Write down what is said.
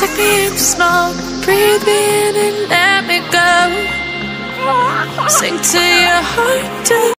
Take me in the smoke, breathe me in and let me go. Sing to your heart.